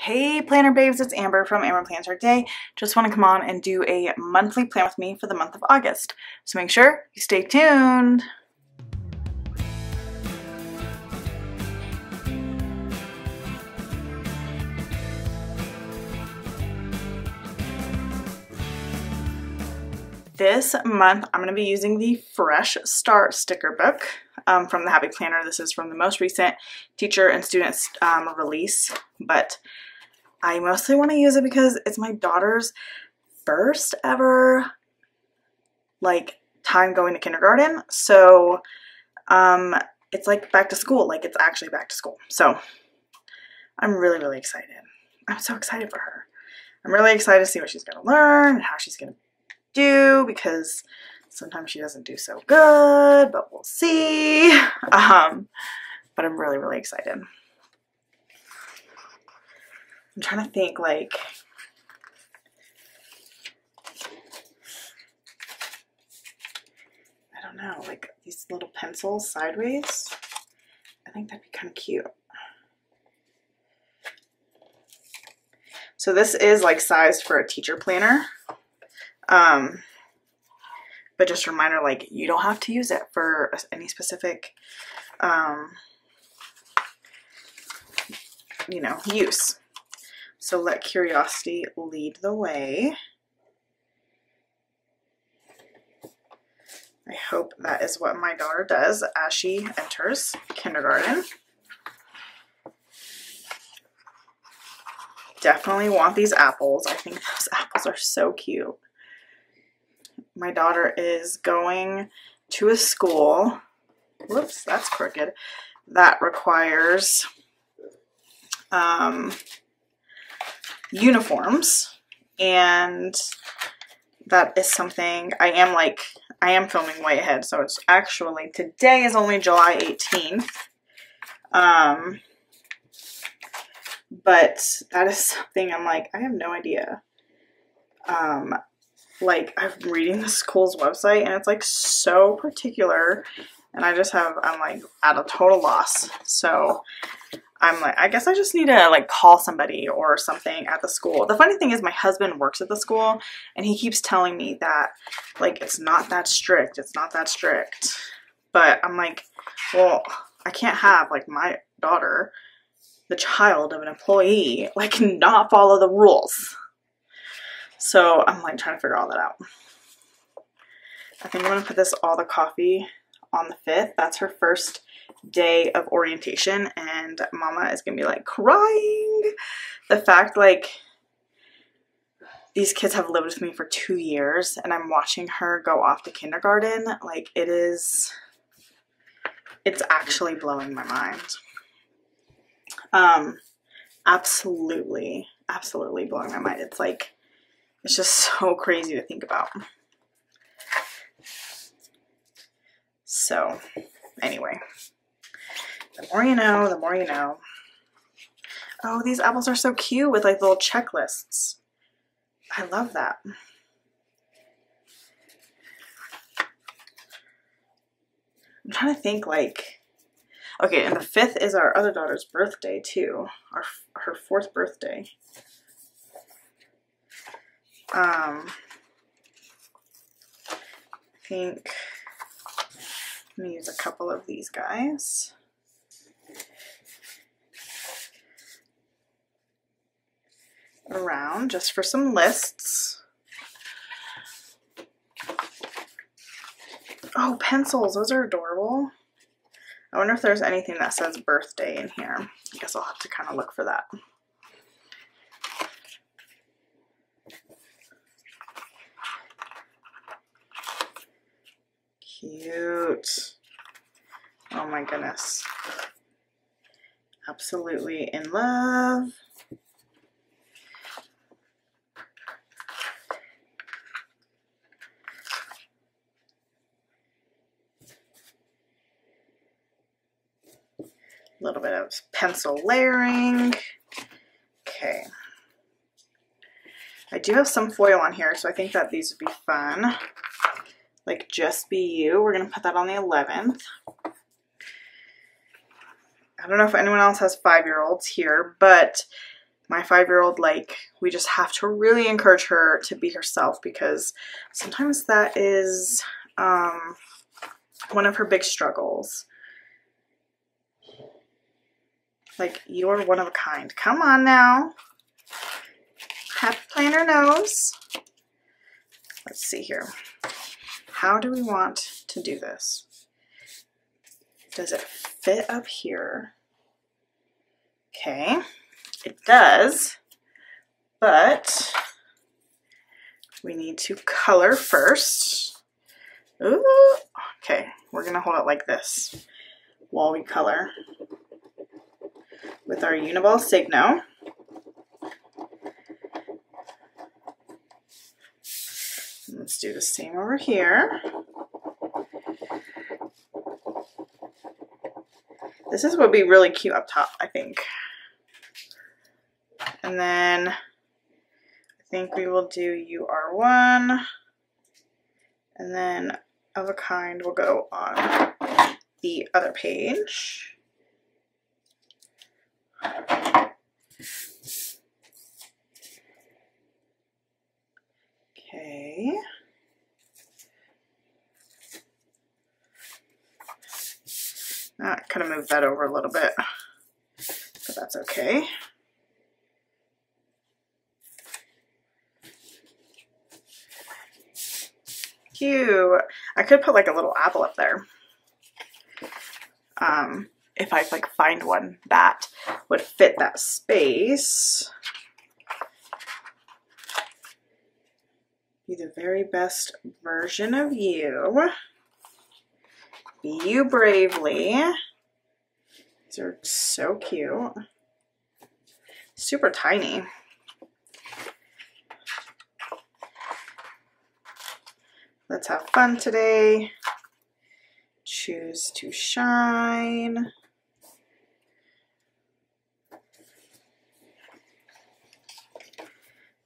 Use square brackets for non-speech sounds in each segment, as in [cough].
Hey planner babes, it's Amber from Amber Plans Her Day. Just want to come on and do a monthly plan with me for the month of August. So make sure you stay tuned. This month, I'm going to be using the Fresh Start sticker book um, from the Happy Planner. This is from the most recent teacher and student um, release, but I mostly want to use it because it's my daughter's first ever like time going to kindergarten. So um, it's like back to school, like it's actually back to school. So I'm really, really excited. I'm so excited for her. I'm really excited to see what she's going to learn and how she's going to do because sometimes she doesn't do so good, but we'll see. Um, but I'm really, really excited. I'm trying to think like I don't know, like these little pencils sideways. I think that'd be kind of cute. So this is like sized for a teacher planner. Um, but just a reminder, like you don't have to use it for any specific, um, you know, use. So let curiosity lead the way. I hope that is what my daughter does as she enters kindergarten. Definitely want these apples. I think those apples are so cute my daughter is going to a school, whoops, that's crooked, that requires um, uniforms. And that is something I am like, I am filming way ahead. So it's actually, today is only July 18th. Um, but that is something I'm like, I have no idea. Um, like I'm reading the school's website and it's like so particular and I just have I'm like at a total loss. So I'm like I guess I just need to like call somebody or something at the school. The funny thing is my husband works at the school and he keeps telling me that like it's not that strict. It's not that strict. But I'm like, well, I can't have like my daughter, the child of an employee, like [laughs] not follow the rules. So I'm like trying to figure all that out. I think I'm to put this all the coffee on the 5th. That's her first day of orientation and mama is to be like crying. The fact like these kids have lived with me for two years and I'm watching her go off to kindergarten. Like it is, it's actually blowing my mind. Um, absolutely, absolutely blowing my mind. It's like, it's just [laughs] so crazy to think about. So, anyway, the more you know, the more you know. Oh, these apples are so cute with like little checklists. I love that. I'm trying to think like, okay, and the fifth is our other daughter's birthday too, our her fourth birthday. Um, I think I'm going to use a couple of these guys. around just for some lists. Oh, pencils. Those are adorable. I wonder if there's anything that says birthday in here. I guess I'll have to kind of look for that. Cute. Oh my goodness. Absolutely in love. A little bit of pencil layering. Okay. I do have some foil on here, so I think that these would be fun like Just Be You. We're going to put that on the 11th. I don't know if anyone else has five-year-olds here, but my five-year-old, like, we just have to really encourage her to be herself because sometimes that is um, one of her big struggles. Like, you're one of a kind. Come on now. Happy planner nose. Let's see here. How do we want to do this? Does it fit up here? Okay, it does, but we need to color first. Ooh, okay, we're gonna hold it like this while we color with our Uniball Signo. Let's do the same over here. This is what would be really cute up top, I think. And then I think we will do UR1. And then of a kind will go on the other page. Okay. I kind of moved that over a little bit, but that's okay. Cute. I could put like a little apple up there. Um, if I like find one that would fit that space. Be the very best version of you. Be you bravely. These are so cute. Super tiny. Let's have fun today. Choose to shine.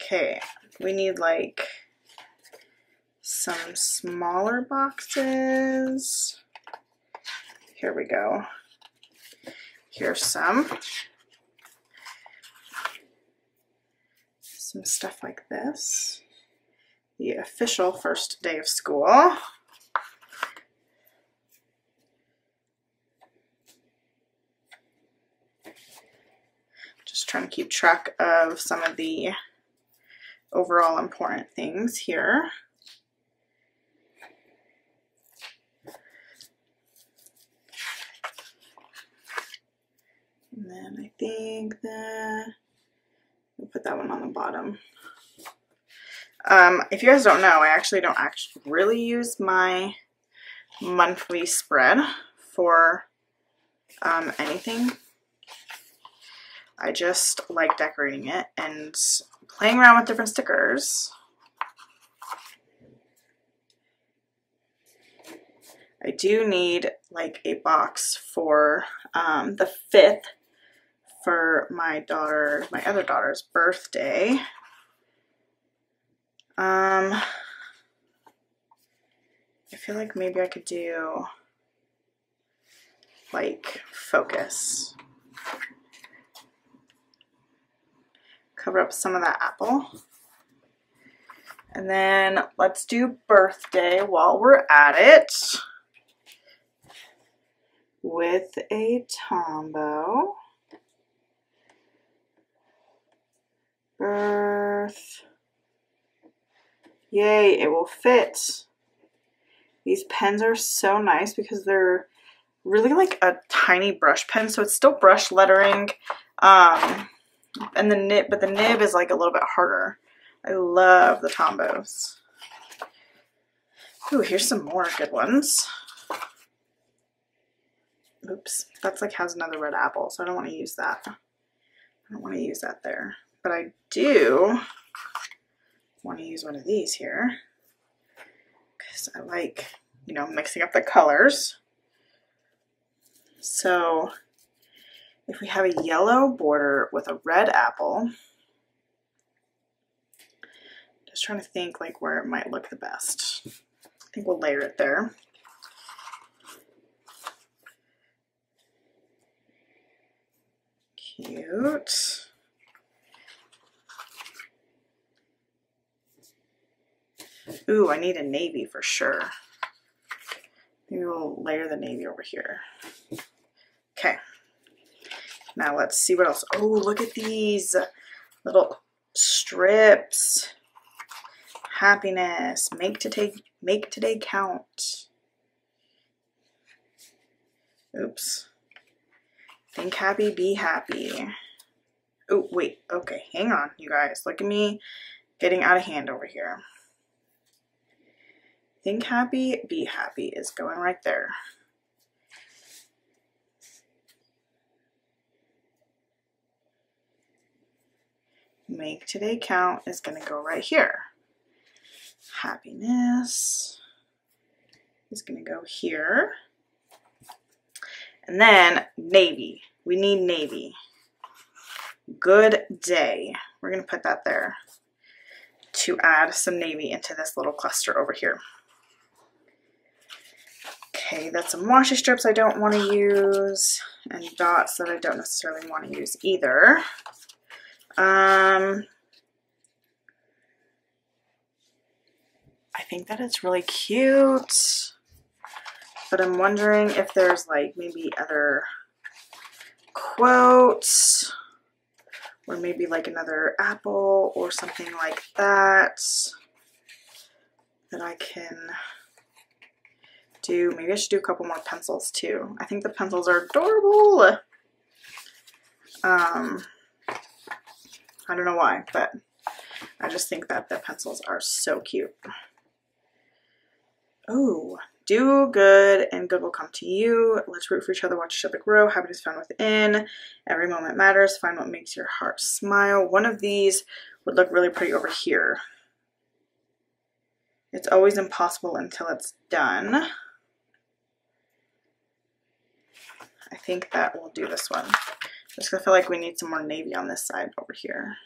Okay, we need like some smaller boxes. Here we go. Here's some. Some stuff like this. The official first day of school. Just trying to keep track of some of the overall important things here. Then I think that we'll put that one on the bottom. Um, if you guys don't know, I actually don't actually really use my monthly spread for um, anything. I just like decorating it and playing around with different stickers. I do need like a box for um, the 5th for my daughter, my other daughter's birthday. Um, I feel like maybe I could do like focus. Cover up some of that apple. And then let's do birthday while we're at it with a Tombow. Birth. Yay, it will fit. These pens are so nice because they're really like a tiny brush pen, so it's still brush lettering. Um, and the nib, but the nib is like a little bit harder. I love the Tombows. Ooh, here's some more good ones. Oops, that's like has another red apple, so I don't want to use that. I don't want to use that there. But I do want to use one of these here because I like, you know, mixing up the colors. So if we have a yellow border with a red apple, just trying to think like where it might look the best. I think we'll layer it there. Cute. Ooh, I need a navy for sure. Maybe we'll layer the navy over here. Okay. Now let's see what else. Oh, look at these little strips. Happiness. Make today make today count. Oops. Think happy, be happy. Oh, wait. Okay, hang on, you guys. Look at me getting out of hand over here. Think happy, be happy is going right there. Make today count is going to go right here. Happiness is going to go here. And then navy. We need navy. Good day. We're going to put that there to add some navy into this little cluster over here. Okay, that's some washi strips I don't want to use and dots that I don't necessarily want to use either. Um, I think that it's really cute, but I'm wondering if there's like maybe other quotes or maybe like another apple or something like that that I can do. Maybe I should do a couple more pencils too. I think the pencils are adorable. Um, I don't know why, but I just think that the pencils are so cute. Oh, do good and good will come to you. Let's root for each other, watch each other grow. Happiness found within. Every moment matters. Find what makes your heart smile. One of these would look really pretty over here. It's always impossible until it's done. I think that will do this one. Just I feel like we need some more navy on this side over here.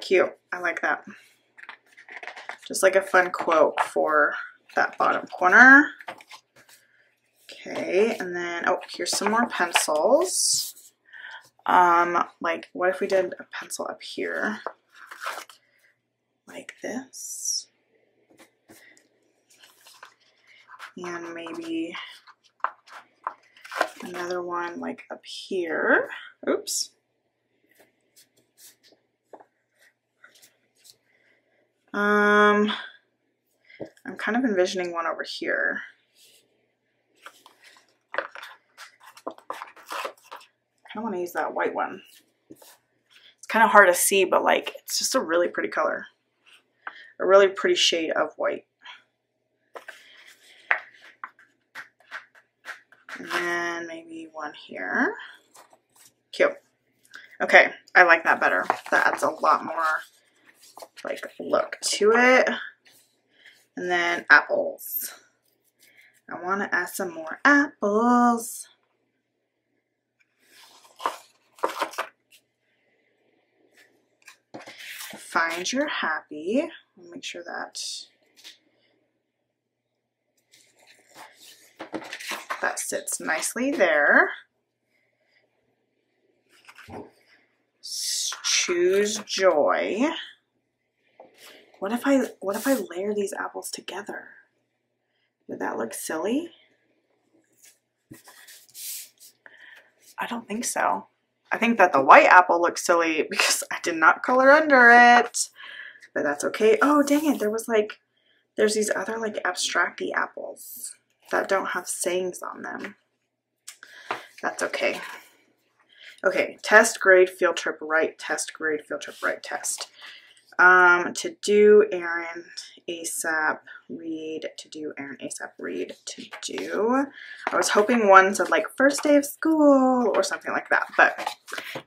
Cute. I like that. Just like a fun quote for that bottom corner. Okay, and then, oh, here's some more pencils. Um, like, what if we did a pencil up here? Like this. And maybe another one like up here. Oops. Um, I'm kind of envisioning one over here. I kind of want to use that white one. It's kind of hard to see, but like, it's just a really pretty color. A really pretty shade of white. And then maybe one here. Cute. Okay, I like that better. That adds a lot more like look to it. And then apples. I want to add some more apples. Find your happy. Make sure that that sits nicely there. Choose joy. What if I what if I layer these apples together? Would that look silly? I don't think so. I think that the white apple looks silly [laughs] because I did not color under it. But that's okay. Oh, dang it. There was like, there's these other like abstracty apples that don't have sayings on them. That's okay. Okay, test, grade, field trip, right, test, grade, field trip, right, test. Um, to do Aaron ASAP read, to do Aaron ASAP read, to do. I was hoping one said like first day of school or something like that, but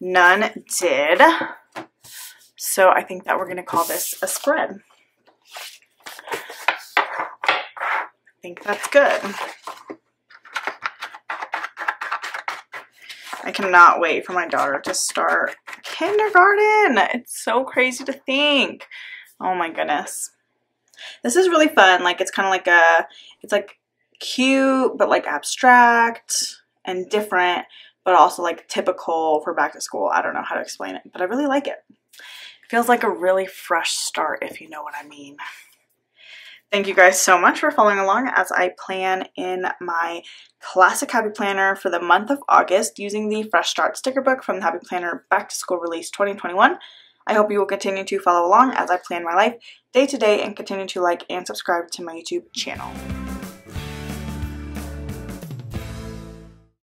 none did. So I think that we're going to call this a spread. Think that's good. I cannot wait for my daughter to start kindergarten. It's so crazy to think. Oh my goodness. This is really fun. Like it's kind of like a, it's like cute, but like abstract and different, but also like typical for back to school. I don't know how to explain it, but I really like it. feels like a really fresh start, if you know what I mean. Thank you guys so much for following along as I plan in my classic Happy Planner for the month of August using the Fresh Start sticker book from the Happy Planner Back to School Release 2021. I hope you will continue to follow along as I plan my life day to day and continue to like and subscribe to my YouTube channel.